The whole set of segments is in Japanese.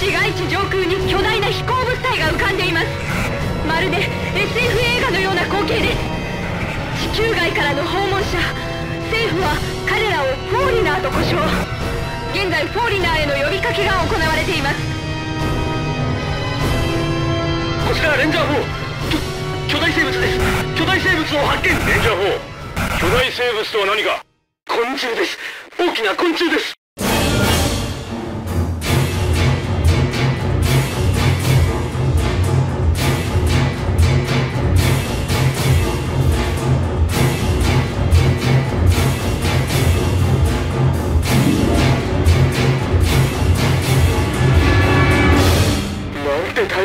市街地上空に巨大な飛行物体が浮かんでいます。まるで SF 映画のような光景です地球外からの訪問者。政府は彼らをフォーリナーと呼称現在フォーリナーへの呼びかけが行われています。こちらレンジャー4巨大生物です。巨大生物を発見。レンジャー4巨大生物とは何か昆虫です。大きな昆虫です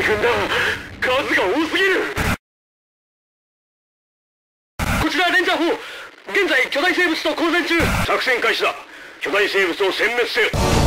なんて大群だ数が多すぎる。こちらレンジャー4現在巨大生物と交戦中。作戦開始だ。巨大生物を殲滅せよ。